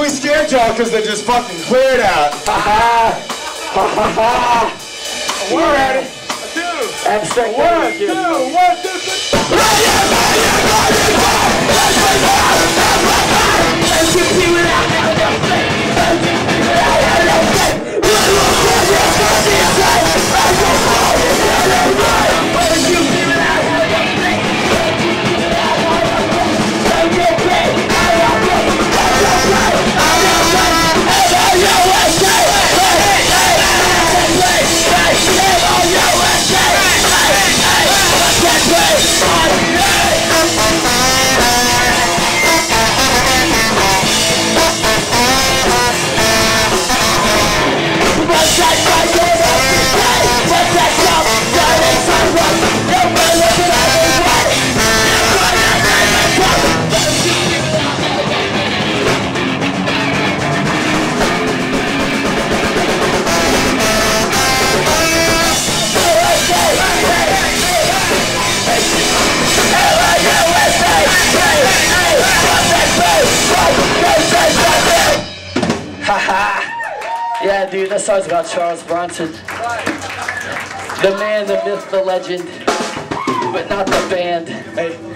we scared y'all because they just fucking cleared out. Ha ha! Ha ha ha! We're ready. Abstract One, energy. two, one, two, three. Yeah, dude, that song's about Charles Bronson. The man, the myth, the legend, but not the band. Hey.